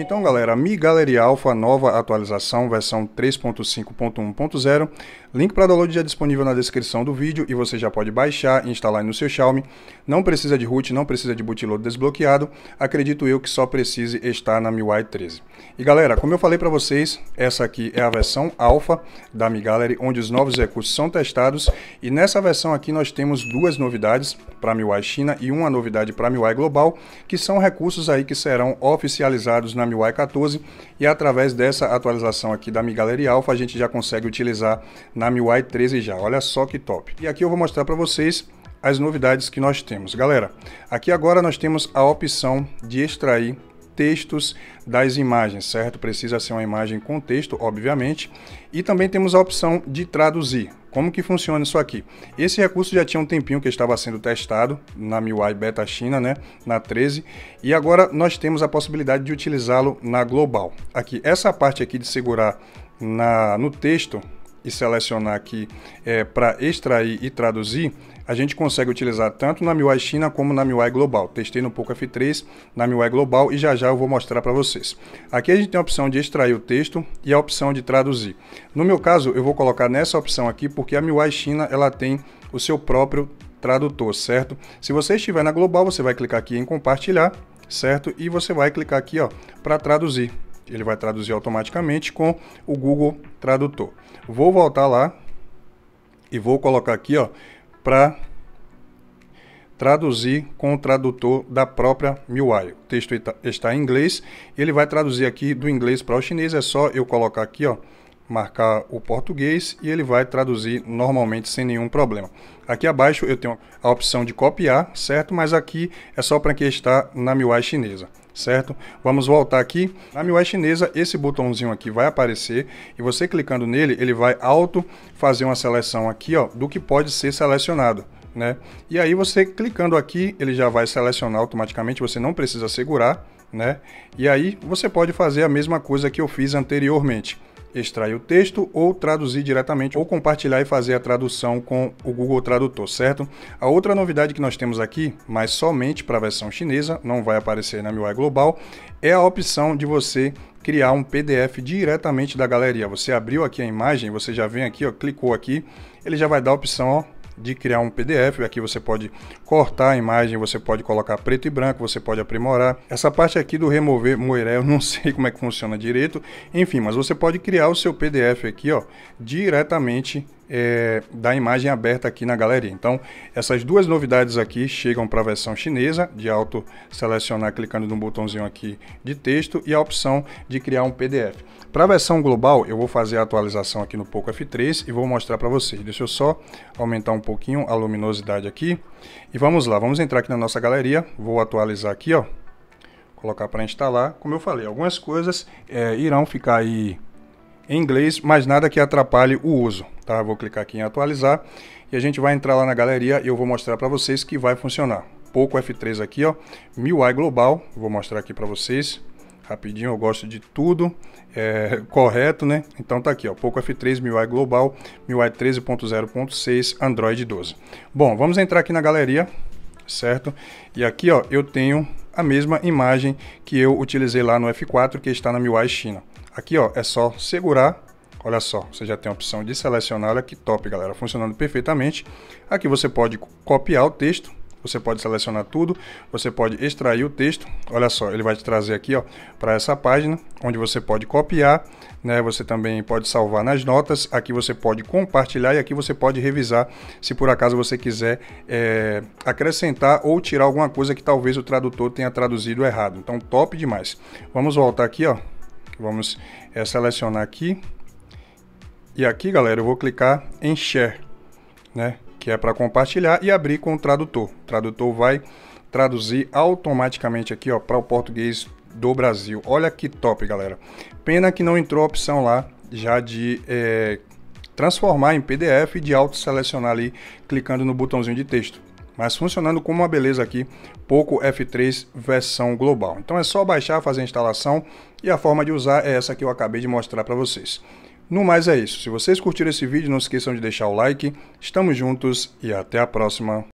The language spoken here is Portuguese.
Então galera, Mi Gallery Alpha, nova atualização, versão 3.5.1.0. Link para download já disponível na descrição do vídeo e você já pode baixar e instalar no seu Xiaomi. Não precisa de root, não precisa de bootloader desbloqueado. Acredito eu que só precise estar na MIUI 13. E galera, como eu falei para vocês, essa aqui é a versão Alpha da Mi Gallery, onde os novos recursos são testados. E nessa versão aqui nós temos duas novidades para a MIUI China e uma novidade para a MIUI Global, que são recursos aí que serão oficializados na MIUI 14 e através dessa atualização aqui da Mi Gallery Alpha a gente já consegue utilizar na MIUI 13 já. Olha só que top. E aqui eu vou mostrar para vocês as novidades que nós temos. Galera, aqui agora nós temos a opção de extrair textos das imagens, certo? Precisa ser uma imagem com texto, obviamente. E também temos a opção de traduzir. Como que funciona isso aqui? Esse recurso já tinha um tempinho que estava sendo testado na MIUI Beta China, né, na 13, e agora nós temos a possibilidade de utilizá-lo na Global. Aqui, essa parte aqui de segurar na, no texto e selecionar aqui é, para extrair e traduzir, a gente consegue utilizar tanto na MIUI China como na MIUI Global. Testei no Poco F3, na MIUI Global e já já eu vou mostrar para vocês. Aqui a gente tem a opção de extrair o texto e a opção de traduzir. No meu caso, eu vou colocar nessa opção aqui porque a MIUI China ela tem o seu próprio tradutor, certo? Se você estiver na Global, você vai clicar aqui em compartilhar, certo? E você vai clicar aqui, ó, para traduzir. Ele vai traduzir automaticamente com o Google Tradutor. Vou voltar lá e vou colocar aqui, ó, para traduzir com o tradutor da própria MIUI. O texto está em inglês, ele vai traduzir aqui do inglês para o chinês, é só eu colocar aqui, ó, marcar o português e ele vai traduzir normalmente sem nenhum problema. Aqui abaixo eu tenho a opção de copiar, certo? Mas aqui é só para quem está na MIUI chinesa, certo? Vamos voltar aqui. Na MIUI chinesa, esse botãozinho aqui vai aparecer e você clicando nele, ele vai auto fazer uma seleção aqui, ó, do que pode ser selecionado. Né? E aí você clicando aqui, ele já vai selecionar automaticamente, você não precisa segurar, né? E aí você pode fazer a mesma coisa que eu fiz anteriormente extrair o texto ou traduzir diretamente ou compartilhar e fazer a tradução com o Google Tradutor, certo? A outra novidade que nós temos aqui, mas somente para a versão chinesa, não vai aparecer na MIUI Global, é a opção de você criar um PDF diretamente da galeria. Você abriu aqui a imagem, você já vem aqui, ó, clicou aqui, ele já vai dar a opção, ó, de criar um PDF. Aqui você pode cortar a imagem, você pode colocar preto e branco, você pode aprimorar. Essa parte aqui do remover moiré, eu não sei como é que funciona direito. Enfim, mas você pode criar o seu PDF aqui, ó, diretamente é, da imagem aberta aqui na galeria. Então, essas duas novidades aqui chegam para a versão chinesa, de auto selecionar clicando no botãozinho aqui de texto e a opção de criar um PDF. Para a versão global, eu vou fazer a atualização aqui no Poco F3 e vou mostrar para vocês. Deixa eu só aumentar um pouquinho a luminosidade aqui. E vamos lá, vamos entrar aqui na nossa galeria. Vou atualizar aqui, ó. Colocar para instalar. Como eu falei, algumas coisas é, irão ficar aí em inglês, mas nada que atrapalhe o uso, tá? Vou clicar aqui em atualizar e a gente vai entrar lá na galeria e eu vou mostrar para vocês que vai funcionar. Poco F3 aqui, ó, MIUI Global, vou mostrar aqui para vocês rapidinho, eu gosto de tudo é, correto, né? Então tá aqui, ó, Poco F3, MIUI Global, MIUI 13.0.6, Android 12. Bom, vamos entrar aqui na galeria, certo? E aqui, ó, eu tenho a mesma imagem que eu utilizei lá no F4, que está na MIUI China. Aqui, ó, é só segurar. Olha só, você já tem a opção de selecionar. Olha que top, galera, funcionando perfeitamente. Aqui você pode copiar o texto. Você pode selecionar tudo, você pode extrair o texto. Olha só, ele vai te trazer aqui, ó, para essa página, onde você pode copiar, né? Você também pode salvar nas notas. Aqui você pode compartilhar e aqui você pode revisar, se por acaso você quiser é, acrescentar ou tirar alguma coisa que talvez o tradutor tenha traduzido errado. Então, top demais. Vamos voltar aqui, ó. Vamos é, selecionar aqui. E aqui, galera, eu vou clicar em Share, né? Que é para compartilhar e abrir com o tradutor. O tradutor vai traduzir automaticamente aqui, para o português do Brasil. Olha que top, galera. Pena que não entrou a opção lá já de é, transformar em PDF e de auto-selecionar ali, clicando no botãozinho de texto mas funcionando como uma beleza aqui, Poco F3 versão global. Então é só baixar, fazer a instalação e a forma de usar é essa que eu acabei de mostrar para vocês. No mais é isso. Se vocês curtiram esse vídeo, não esqueçam de deixar o like. Estamos juntos e até a próxima.